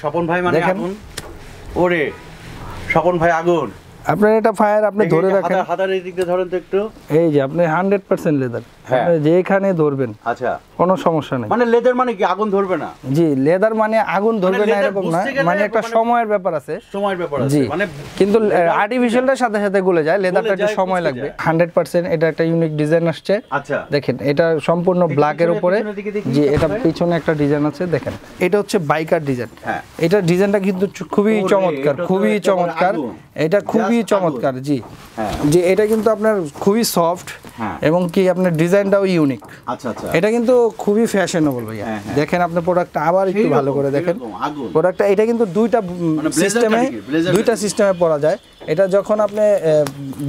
স্বপন ভাই মানে আগুন। ওরে স্বপন ভাই আগুন। আপনার এটা ফায়ার আপনি ধরে রাখেন। হাতার- এই দিক দিয়ে ধরেন তো একটু। এই যে আপনি হান্ড্রেড পার্সেন্ট লেদার যেখানে ধরবেন আচ্ছা। কোনো সমস্যা নেই। মানে লেদের মানে কি আগুন ধরবে না? জি লেদার মানে আগুন ধরবে না এরকম না মানে একটা মানে- সময়ের ব্যাপার আছে। সময়ের ব্যাপার আছে মানে কিন্তু আর্টিফিশিয়ালটার সাথে সাথে গলে যায় লেদারটা একটু সময় লাগবে। যায়। হান্ড্রেড পার্সেন্ট এটা একটা ইউনিক ডিজাইন আসছে। আচ্ছা। দেখেন এটা সম্পূর্ণ ব্ল্যাক এর উপরে। জি এটা পিছনে একটা ডিজাইন আছে দেখেন। এটা হচ্ছে বাইকার ডিজাইন হ্যাঁ। এটা ডিজাইনটা কিন্তু খুবই চমৎকার খুবই চমৎকার। এটা খুবই চমৎকার জি। হ্যাঁ। যে এটা কিন্তু আপনার খুবই সফট হ্যাঁ। এবং কি আপনার ডিজাইনটাও ইউনিক আচ্ছা আচ্ছা। এটা কিন্তু খুবই ফ্যাশনেবল ভাইয়া। হ্যাঁ, হ্যাঁ। দেখেন আপনার প্রোডাক্টটা আবার একটু ভালো করে দেখেন। প্রোডাক্টটা এটা কিন্তু দুইটা মানে সিস্টেমে দুইটা সিস্টেমে পরা যায়। এটা যখন আপনি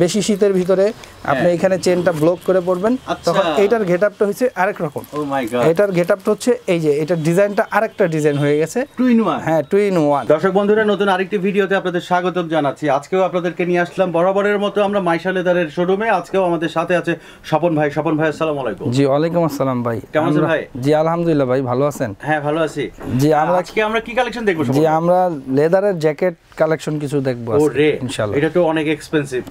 বেশি শীতের ভিতরে আপনি হ্যাঁ। এখানে চেনটা ব্লক করে পড়বেন আচ্ছা। তখন এইটার গেটআপটা হচ্ছে আরেক রকম। গড এটার গেটআপটা হচ্ছে এই যে এটার ডিজাইনটা আরেকটা ডিজাইন হয়ে গেছে। টু ইন ওয়ান হ্যাঁ টু ইন ওয়ান দর্শক বন্ধুরা নতুন আরেকটি ভিডিওতে আপনাদের স্বাগত জানাচ্ছি। আজকেও আপনাদেরকে নিয়ে আসলাম বরাবরের মতো আমরা মাইশা লেদারের শোরুমে আজকেও আমাদের সাথে আছে স্বপন ভাই। স্বপন ভাই আসসালামু আলাইকুম। জি ওয়ালাইকুম আসসালাম ভাই। কেমন আছেন ভাই? জি আলহামদুলিল্লাহ ভাই ভালো আছেন? হ্যাঁ ভালো আছি। জি আমরা আজকে আমরা কি কালেকশন দেখব জি? আমরা লেদারের জ্যাকেট কালেকশন কিছু দেখব রে। ইনশাআল্লাহ। এটা তো অনেক এক্সপেন্সিভ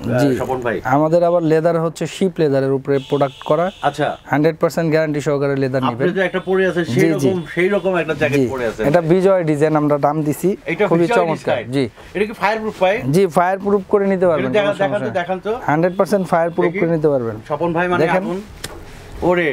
স্বপন ভাই। আমাদের আবার লেদার হচ্ছে শিপ লেদারের উপরে প্রোডাক্ট করা। আচ্ছা। হান্ড্রেড পার্সেন্ট গ্যারান্টি সহকারে লেদার আপনি যে একটা পরে আছেন সেই। রকম সেই রকম একটা জ্যাকেট পরে আছেন। এটা বিজয় ডিজাইন আমরা দাম দিছি। খুবই চমৎকার। জি। এটা কি ফায়ার প্রুফ ভাই? জি ফায়ার প্রুফ করে নিতে পারবেন দেখান তো দেখান তো। হান্ড্রেড পার্সেন্ট ফায়ার প্রুফ করে নিতে পারবেন। স্বপন ভাই মানে আগুন। ওরে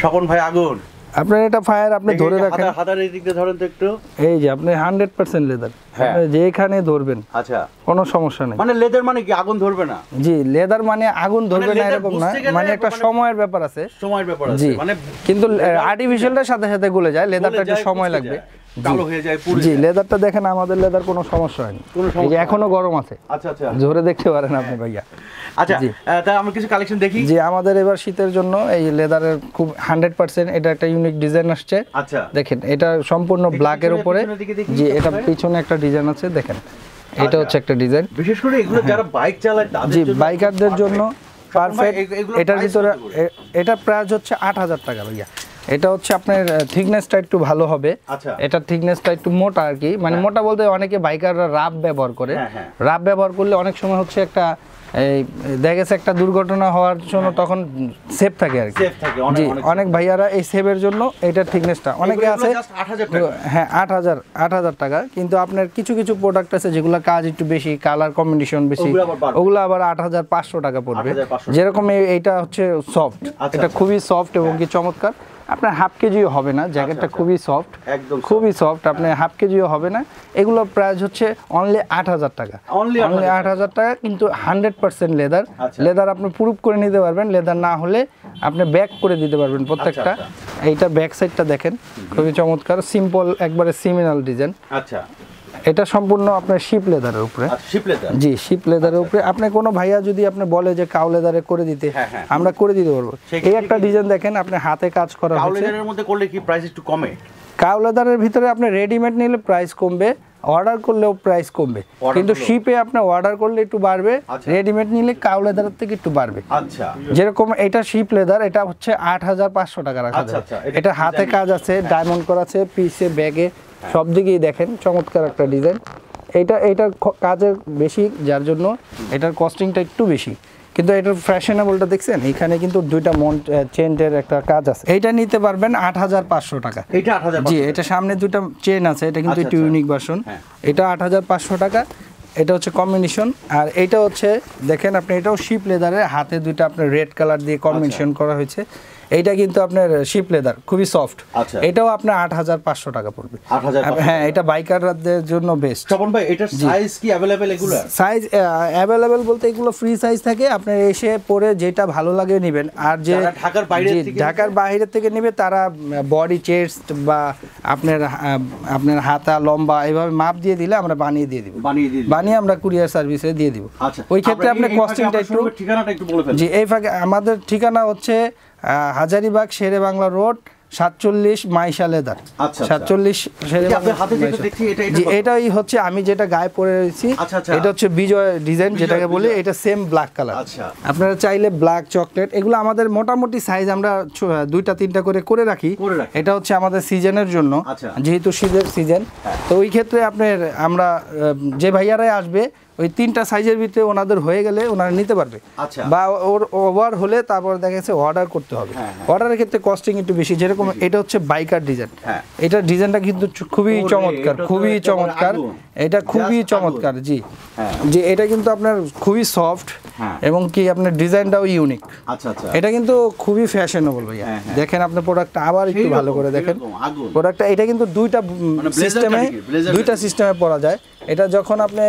স্বপন ভাই আগুন। আপনার এটা ফায়ার আপনি ধরে রাখেন। হাতার- এই দিকে ধরেন তো একটু। এই যে আপনি হান্ড্রেড পার্সেন্ট লেদার। হ্যাঁ। আপনি যেখানে ধরবেন আচ্ছা। কোনো সমস্যা নেই। মানে লেদার মানে কি? আগুন ধরবে না? জি লেদার মানে আগুন ধরবে না এরকম না মানে একটা মানে- সময়ের ব্যাপার আছে। সময়ের ব্যাপার আছে। মানে কিন্তু আর্টিফিশিয়ালটার সাথে সাথে গলে যায় লেদারটা একটু সময় লাগবে। কালো হয়ে যায় পুড়ে জি লেদারটা দেখেন আমাদের লেদার কোনো সমস্যা হয়নি। কোনো সমস্যা এখনও গরম আছে। আচ্ছা আচ্ছা। জোরে দেখতে পারেন আপনি ভাইয়া। আচ্ছা জি। আমরা কিছু কালেকশন দেখি। জি আমাদের এবার শীতের জন্য এই লেদারের খুব হান্ড্রেড পার্সেন্ট এটা একটা ইউনিক ডিজাইন আসছে। আচ্ছা। দেখেন এটা সম্পূর্ণ ব্ল্যাকের উপরে। জি এটা পিছনে। একটা ডিজাইন আছে দেখেন। এটা আচ্ছা। হচ্ছে একটা ডিজাইন বিশেষ করে এগুলো যারা বাইক চালায় তাদের জি বাইকারদের জন্য পারফেক্ট এটার ভিতরে এটা প্রাইস হচ্ছে আট হাজার টাকা ভাইয়া। এটা হচ্ছে আপনার থিকনেসটা একটু ভালো হবে। আচ্ছা। এটা থিকনেসটা একটু মোটা আর কি। মানে হ্যাঁ। মোটা বলতে অনেকে বাইকাররা রাব ব্যবহার করে। হ্যাঁ, হ্যাঁ। রাব ব্যবহার করলে অনেক সময় হচ্ছে একটা এই দেখা গেছে একটা দুর্ঘটনা হওয়ার জন্য তখন সেফ থাকে আর কি। জি অনেক ভাইয়ারা এই সেভের জন্য এটার থিকনেসটা অনেকে আছে just 8,000 টাকা। হ্যাঁ আট হাজার আট হাজার টাকা। কিন্তু আপনার কিছু কিছু প্রোডাক্ট আছে যেগুলো কাজ একটু বেশি কালার কম্বিনেশন বেশি। ওগুলো আবার আট হাজার পাঁচশো টাকা পড়বে। 8,500 যেরকম এইটা হচ্ছে সফট আচ্ছা, এটা। খুবই সফট এবং কি চমৎকার। আপনার হাফ কেজিও হবে না জ্যাকেটটা আচ্ছা। খুবই সফট একদম খুবই সফট আপনার হাফ কেজিও হবে না। এগুলো প্রাইস হচ্ছে অনলি আট হাজার টাকা। অনলি 8,000 আট হাজার টাকা কিন্তু হান্ড্রেড পার্সেন্ট লেদার আচ্ছা। লেদার আপনি প্রুফ করে নিতে পারবেন লেদার না হলে আপনি ব্যাক করে দিতে পারবেন প্রত্যেকটা। আচ্ছা। এইটা ব্যাক সাইডটা দেখেন খুবই চমৎকার সিম্পল একবারে সিমিনাল ডিজাইন আচ্ছা। এটা সম্পূর্ণ আপনার শিপ লেদারের উপরে। আচ্ছা শিপ লেদার জি শিপ লেদারের উপরে। আপনি কোনো ভাইয়া যদি আপনি বলে যে কাউ লেদারে করে দিতে হ্যাঁ, হ্যাঁ। আমরা করে দিতে পারব। এই একটা ডিজাইন দেখেন আপনি হাতে কাজ করা কাউ লেদারের মধ্যে করলে কি প্রাইস একটু কমে? কাউ লেদারের ভিতরে আপনি রেডিমেড নিলে প্রাইস কমবে অর্ডার করলেও প্রাইস কমবে। কিন্তু শিপে আপনি অর্ডার করলে একটু বাড়বে আচ্ছা। রেডিমেড নিলে কাউ লেদারের থেকে একটু বাড়বে। আচ্ছা। যেরকম এটা শিপ লেদার এটা হচ্ছে আট হাজার পাঁচশো টাকা রাখা আচ্ছা, আচ্ছা, এটা এটা হাতে কাজ আছে ডায়মন্ড করা আছে পিসে ব্যাগে সব দিকেই দেখেন চমৎকার একটা ডিজাইন। এটা এটার কাজের বেশি যার জন্য এটার কস্টিংটা একটু বেশি। কিন্তু এটার ফ্যাশনেবলটা দেখছেন? এখানে কিন্তু দুইটা মন চেনের একটা কাজ আছে। এটা নিতে পারবেন আট হাজার পাঁচশো টাকা। এইটা আট হাজার জি এটা সামনে দুটো চেন আছে এটা কিন্তু আচ্ছা, একটু আচ্ছা। ইউনিক ভার্সন হ্যাঁ। এটা আট হাজার পাঁচশো টাকা। এটা হচ্ছে কম্বিনেশন আর এটা হচ্ছে দেখেন আপনি এটাও শিপ লেদারের হাতে দুইটা আপনার রেড কালার দিয়ে কম্বিনেশন করা হয়েছে। এইটা কিন্তু আপনার শিপ লেদার খুবই সফট আচ্ছা। এটাও আপনার আট হাজার পাঁচশো টাকা পড়বে। হ্যাঁ এটা বাইকারদের জন্য বেস্ট স্বপন ভাই এটার সাইজ কি অ্যাভেলেবেল এগুলো? সাইজ অ্যাভেলেবেল বলতে এগুলো ফ্রি সাইজ থাকে। আপনার এসে পরে যেটা ভালো লাগে নেবেন। আর যে ঢাকার বাইরে থেকে ঢাকার বাইরে থেকে নেবে তারা বডি চেস্ট বা আপনার আপনার হাতা লম্বা এভাবে মাপ দিয়ে দিলে আমরা বানিয়ে দিয়ে দিব। বানিয়ে দিয়ে বানিয়ে আমরা কুরিয়ার সার্ভিসে দিয়ে দিব। আচ্ছা ওই ক্ষেত্রে আমরা আপনি এই- এই ফাঁকে কস্টিংটা আপনার একটু ঠিকানাটা একটু বলে ফেলুন। জি এই ফাঁকে আমাদের ঠিকানা হচ্ছে হাজারিবাগ শেরে বাংলা রোড সাতচল্লিশ মাইশা লেদার আচ্ছা। সাতচল্লিশ এটা- এটা এটাই হচ্ছে আমি যেটা গায়ে পরে রয়েছি আচ্ছা, আচ্ছা। এটা হচ্ছে বিজয় ডিজাইন যেটাকে বলি এটা সেম ব্ল্যাক কালার আচ্ছা। আপনারা চাইলে ব্ল্যাক চকলেট এগুলো আমাদের মোটামুটি সাইজ আমরা দুইটা তিনটা করে করে রাখি। এটা হচ্ছে আমাদের সিজনের জন্য আচ্ছা। যেহেতু শীতের সিজন তো ওই ক্ষেত্রে আপনার আমরা যে ভাইয়ারাই আসবে ওই তিনটা সাইজের ভিতরে ওনাদের হয়ে গেলে ওনারা নিতে পারবে। আচ্ছা। বা ওর ওভার হলে তারপর দেখা যাচ্ছে অর্ডার করতে হবে। হ্যাঁ, হ্যাঁ। অর্ডারের ক্ষেত্রে কস্টিং একটু বেশি। যেরকম এটা হচ্ছে বাইকার ডিজাইন এটা এটার ডিজাইনটা কিন্তু খুবই চমৎকার খুবই চমৎকার। এটা খুবই চমৎকার জি। হ্যাঁ। যে এটা কিন্তু আপনার খুবই সফট হ্যাঁ। এবং কি আপনার ডিজাইনটাও ইউনিক আচ্ছা আচ্ছা। এটা কিন্তু খুবই ফ্যাশনেবল ভাইয়া। হ্যাঁ, হ্যাঁ। দেখেন আপনার প্রোডাক্টটা আবার একটু ভালো করে দেখেন। প্রোডাক্টটা এটা কিন্তু দুইটা মানে সিস্টেমে দুইটা সিস্টেমে পরা যায়। এটা যখন আপনি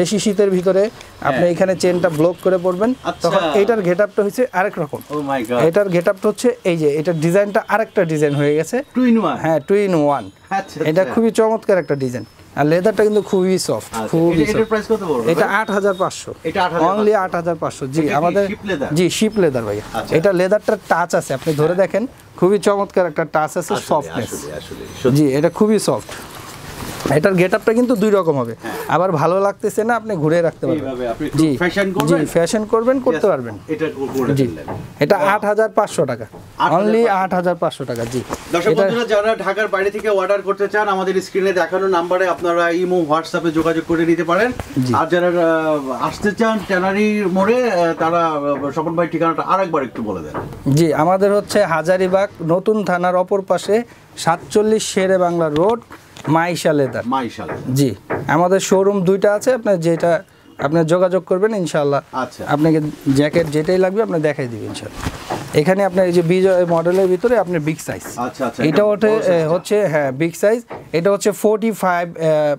বেশি শীতের ভিতরে আপনি এখানে চেনটা ব্লক করে পড়বেন হ্যাঁ। আচ্ছা। তখন এইটার গেটআপটা হচ্ছে আরেক রকম। ও মাই গড এটার গেটআপটা হচ্ছে এই যে এটার ডিজাইনটা আরেকটা ডিজাইন হয়ে গেছে। হ্যাঁ টু ইন ওয়ান আচ্ছা, এটা আচ্ছা। খুবই চমৎকার একটা ডিজাইন আর লেদারটা কিন্তু খুবই সফট খুবই আচ্ছা, পড়বে এটা আট হাজার পাঁচশো। এটা 8,500 অনলি আট হাজার পাঁচশো। জি আমাদের জি শিপ লেদার ভাইয়া। আচ্ছা। এটা লেদারটার টাচ আছে আপনি ধরে দেখেন খুবই চমৎকার একটা টাচ আছে সফটনেস জি এটা খুবই সফট এটার গেট আপটা কিন্তু দুই রকম হবে। আবার ভালো লাগতেছে না আপনি ঘুরে রাখতে পারবেন। জি জি ফ্যাশন করবেন করতে পারবেন। এটা জি এটা আট হাজার পাঁচশো টাকা। 8,500 অনলি আট হাজার পাঁচশো টাকা জি। দর্শক বন্ধুরা যারা ঢাকার বাইরে থেকে অর্ডার করতে চান আমাদের স্ক্রিনে দেখানো নাম্বারে আপনারা ইমো হোয়াটসঅ্যাপে যোগাযোগ করে নিতে পারেন। আর যারা আসতে চান ট্যানারির মোড়ে তারা স্বপন ভাই ঠিকানাটা আরেকবার একটু বলে দেন। জি আমাদের হচ্ছে হাজারিবাগ নতুন থানার অপর পাশে সাতচল্লিশ শেরে বাংলা রোড মাইশা লেদার মাইশাল। জি আমাদের শোরুম দুইটা আছে আপনার যেটা আপনার যোগাযোগ করবেন ইনশাল্লাহ আচ্ছা। আপনাকে জ্যাকেট যেটাই লাগবে আপনি দেখাই দিবেন ইনশাল্লাহ এখানে আপনার এই যে বিজয় মডেলের ভিতরে আপনার বিগ সাইজ আচ্ছা, আচ্ছা, এটা ওঠে। হচ্ছে হ্যাঁ বিগ সাইজ এটা হচ্ছে ফোর্টি ফাইভ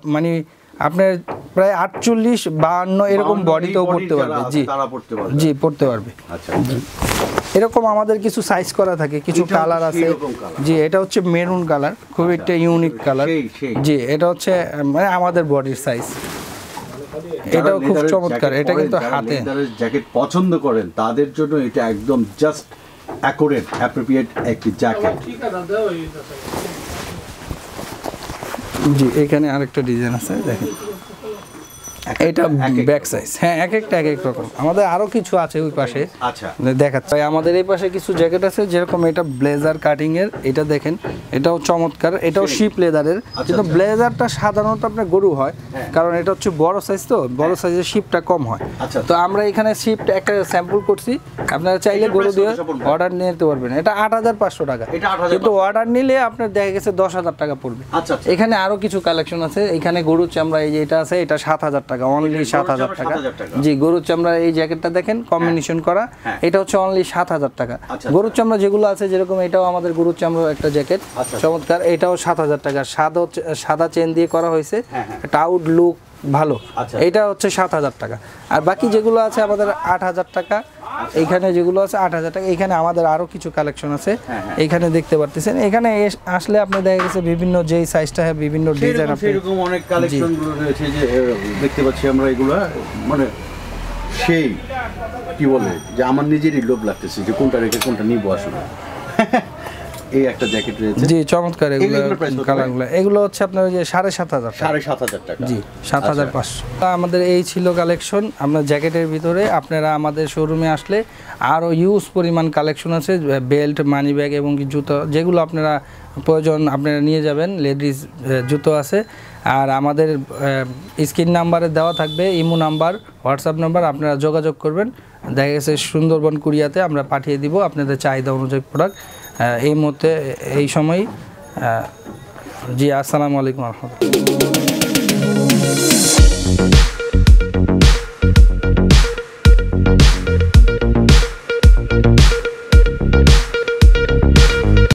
মানে আপনার প্রায় আটচল্লিশ বাহান্ন এরকম বডিতেও পড়তে পারবে। জি। পড়তে পারবে। জি পড়তে পারবে। আচ্ছা এরকম আমাদের কিছু সাইজ করা থাকে কিছু কালার আছে। জি এটা হচ্ছে মেরুন কালার খুব একটা ইউনিক কালার। জি এটা হচ্ছে মানে আমাদের বডির সাইজ এটাও খুব চমৎকার এটা কিন্তু হাতে। জ্যাকেট পছন্দ করেন তাদের জন্য এটা একদম জাস্ট অ্যাকোরেট অ্যাপ্রোপ্রিয়েট একটি জ্যাকেট জি এখানে আরেকটা ডিজাইন আছে দেখেন। এটা ব্যাক সাইজ হ্যাঁ এক একটা এক এক রকম। আমাদের আরও কিছু আছে ওই পাশে। আচ্ছা। দেখাচ্ছে। আমাদের এই পাশে কিছু জ্যাকেট আছে যেরকম এটা ব্লেজার কাটিং এর এটা দেখেন এটাও চমৎকার এটাও শিপ লেদারের কিন্তু আচ্ছা। ব্লেজারটা সাধারণত আপনার গরু হয় হ্যাঁ। কারণ এটা হচ্ছে বড় সাইজ তো বড় সাইজের শিপটা কম হয়। আচ্ছা। তো আমরা এখানে শিপটা একটা স্যাম্পল করছি। আপনারা চাইলে গরু দিয়ে? অর্ডার নিয়ে নিতে পারবেন। এটা আট হাজার পাঁচশো টাকা। কিন্তু অর্ডার নিলে আপনার দেখা গেছে দশ হাজার টাকা পড়বে। আচ্ছা আচ্ছা। এখানে আরও কিছু কালেকশন আছে। এখানে গরুর চামড়া এই যে এটা আছে এটা সাত হাজার টাকা। অনলি সাত হাজার টাকা। 7,000 জি গরুর চামড়া এই জ্যাকেটটা দেখেন কম্বিনেশন করা। হ্যাঁ। এটা হচ্ছে অনলি সাত হাজার টাকা। আচ্ছা, গরুর চামড়া যেগুলো আছে যেরকম এটাও আমাদের গরুর চামড়া একটা জ্যাকেট। আচ্ছা। চমৎকার এটাও সাত হাজার টাকা। সাদা সাদা চেন দিয়ে করা হয়েছে। হ্যাঁ, হ্যাঁ। একটা আউট লুক ভালো। আচ্ছা। এটা হচ্ছে সাত হাজার টাকা। আর বাকি যেগুলো আছে আমাদের আট হাজার টাকা। এইখানে যেগুলো আছে আট হাজার টাকা। এখানে আমাদের আরও কিছু কালেকশন আছে। হ্যাঁ, হ্যাঁ। এখানে দেখতে পারতেছেন। এখানে আসলে আপনি দেখা গেছে বিভিন্ন যেই সাইজটা হ্যাঁ বিভিন্ন ডিজাইন আছে এরকম অনেক কালেকশন রয়েছে যে দেখতে পাচ্ছি আমরা এগুলো মানে সেই কি বলে যে আমার নিজেরই লোভ লাগতেছে যে কোনটা রেখে কোনটা নিবো আসলে। এই একটা জ্যাকেট রয়েছে। জি চমৎকার এগুলো? কালারগুলো। হচ্ছে আপনার ওই যে সাড়ে সাত হাজার সাড়ে সাত হাজার টাকা। জি সাত হাজার। পাঁচশো। আমাদের এই ছিল কালেকশন আমরা জ্যাকেটের ভিতরে আপনারা আমাদের শোরুমে আসলে আরও ইউজ পরিমাণ কালেকশন আছে বেল্ট মানি ব্যাগ এবং জুতো যেগুলো আপনারা প্রয়োজন আপনারা নিয়ে যাবেন লেডিস জুতো আছে। আর আমাদের স্ক্রিন নাম্বারে দেওয়া থাকবে ইমো নাম্বার হোয়াটসঅ্যাপ নাম্বার আপনারা যোগাযোগ করবেন। দেখা গেছে সুন্দরবন কুরিয়াতে আমরা পাঠিয়ে দিব আপনাদের চাহিদা অনুযায়ী প্রোডাক্ট এই মুহূর্তে এই সময় জি আসসালামু আলাইকুম রহমতুল্লাহ।